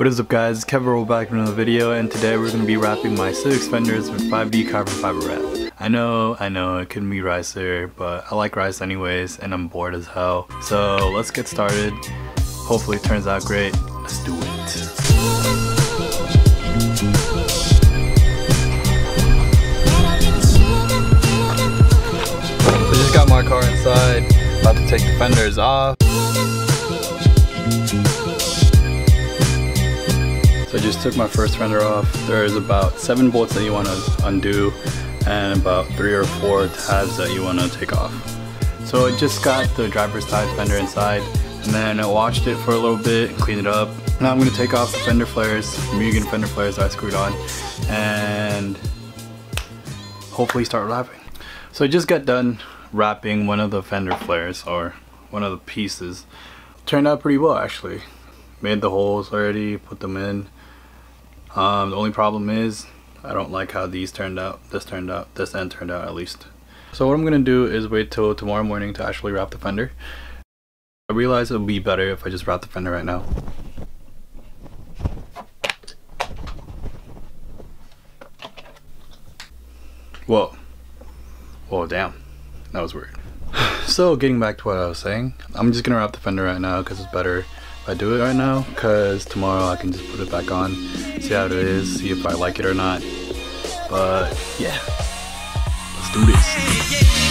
What is up guys, Kevin Roll back with another video and today we're going to be wrapping my Civic fenders with 5D carbon fiber wrap. I know, I know it couldn't be Ricer, but I like rice anyways and I'm bored as hell. So let's get started. Hopefully it turns out great. Let's do it. Got my car inside, about to take the fenders off. So I just took my first fender off. There's about seven bolts that you want to undo and about three or four tabs that you want to take off. So I just got the driver's side fender inside and then I washed it for a little bit cleaned it up. Now I'm going to take off the fender flares, the Mugen fender flares that I screwed on and hopefully start wrapping. So I just got done wrapping one of the fender flares or one of the pieces. Turned out pretty well actually. Made the holes already, put them in. Um, the only problem is I don't like how these turned out. This turned out. This end turned out at least. So what I'm gonna do is wait till tomorrow morning to actually wrap the fender. I realize it would be better if I just wrap the fender right now. Whoa. Whoa, damn. That was weird. So getting back to what I was saying, I'm just gonna wrap the fender right now because it's better I do it right now because tomorrow I can just put it back on, see how it is, see if I like it or not. But yeah, let's do this.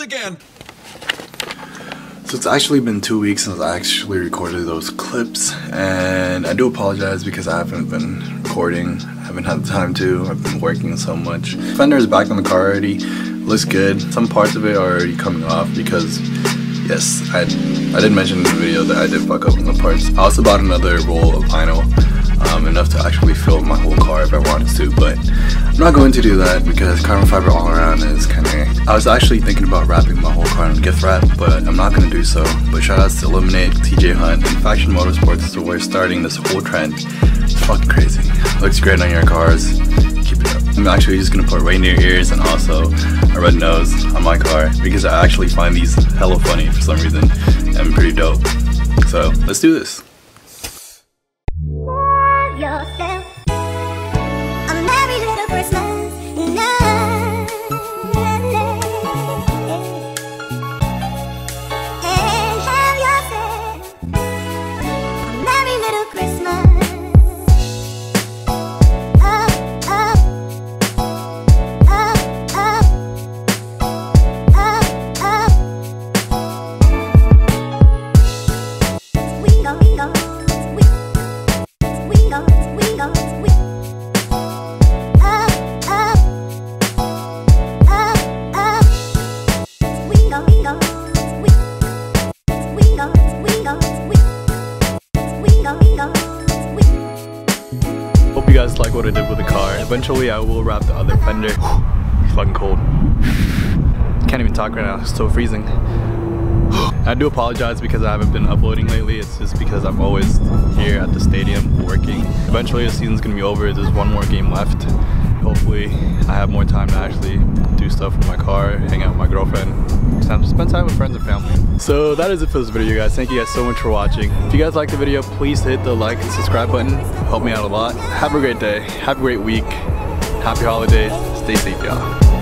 Again. So it's actually been two weeks since I actually recorded those clips and I do apologize because I haven't been recording. I haven't had the time to. I've been working so much. Fender is back on the car already. Looks good. Some parts of it are already coming off because yes, I, I did mention in the video that I did fuck up on the parts. I also bought another roll of vinyl um, enough to actually fill my whole car if I wanted to, but I'm not going to do that because carbon fiber all around is kind of. I was actually thinking about wrapping my whole car in gift wrap, but I'm not going to do so. But shout outs to Eliminate, TJ Hunt, and Faction Motorsports so we're starting this whole trend. It's fucking crazy. Looks great on your cars. Keep it up. I'm actually just gonna put reindeer ears and also a red nose on my car because I actually find these hella funny for some reason and pretty dope. So let's do this. Hope you guys like what I did with the car. Eventually I will wrap the other fender. fucking cold. Can't even talk right now, it's so freezing. I do apologize because I haven't been uploading lately. It's just because I'm always here at the stadium working. Eventually the season's gonna be over. There's one more game left. Hopefully I have more time to actually do stuff with my car, hang out with my girlfriend, spend time with friends and family. So that is it for this video guys. Thank you guys so much for watching. If you guys like the video, please hit the like and subscribe button. Help me out a lot. Have a great day. Have a great week. Happy holidays. Stay safe y'all.